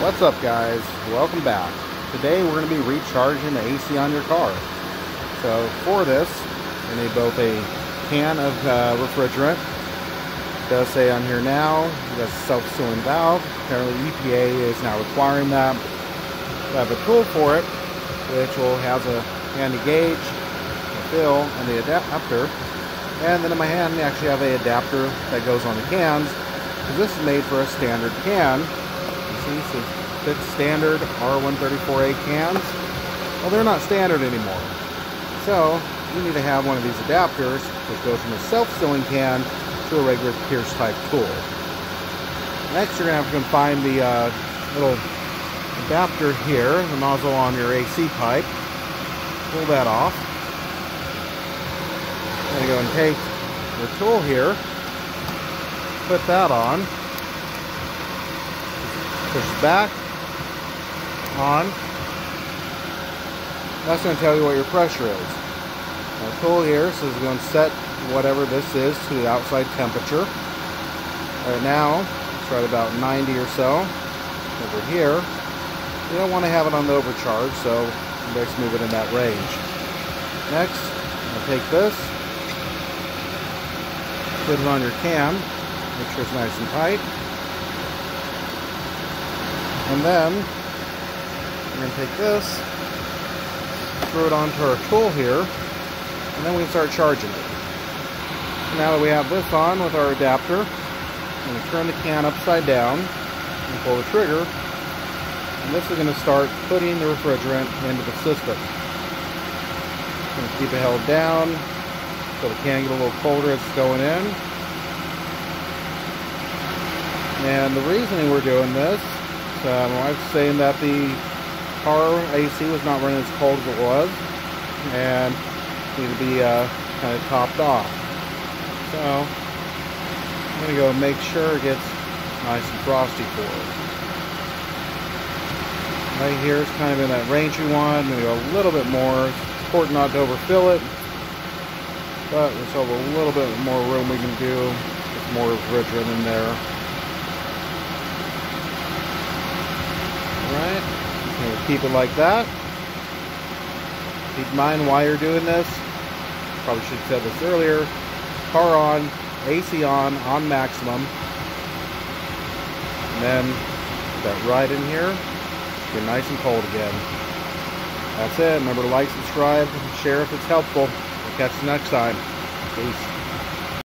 What's up guys? Welcome back. Today we're going to be recharging the AC on your car. So for this, you need both a can of uh, refrigerant. It does say on here now, it has a self-sealing valve. Apparently EPA is now requiring that. I have a tool for it, which will have a handy gauge, a fill, and the adapter. And then in my hand, I actually have a adapter that goes on the cans. Because this is made for a standard can these fit standard R134A cans. Well, they're not standard anymore. So, you need to have one of these adapters, which goes from a self-sealing can to a regular Pierce type tool. Next, you're going to have to find the uh, little adapter here, the nozzle on your AC pipe. Pull that off. I'm going to go and take your tool here, put that on, push back, on. That's going to tell you what your pressure is. My tool here says it's going to set whatever this is to the outside temperature. Right now, it's right about 90 or so. Over here, you don't want to have it on the overcharge, so let's move it in that range. Next, I'll take this, put it on your cam, make sure it's nice and tight. And then we're going to take this, throw it onto our tool here, and then we can start charging it. Now that we have this on with our adapter, I'm going to turn the can upside down and pull the trigger. And this is going to start putting the refrigerant into the system. I'm going to keep it held down so the can get a little colder as it's going in. And the reasoning we're doing this uh, my wife's saying that the car AC was not running as cold as it was and needed to be uh, kind of topped off. So I'm going to go make sure it gets nice and frosty for us. Right here is kind of in that range you want. A little bit more. It's important not to overfill it. But there's a little bit more room we can do with more refrigerant in there. We'll keep it like that. Keep in mind why you're doing this. Probably should have said this earlier. Car on, AC on, on maximum. And then that right in here, get nice and cold again. That's it. Remember to like, subscribe, share if it's helpful. We'll catch you next time. Peace.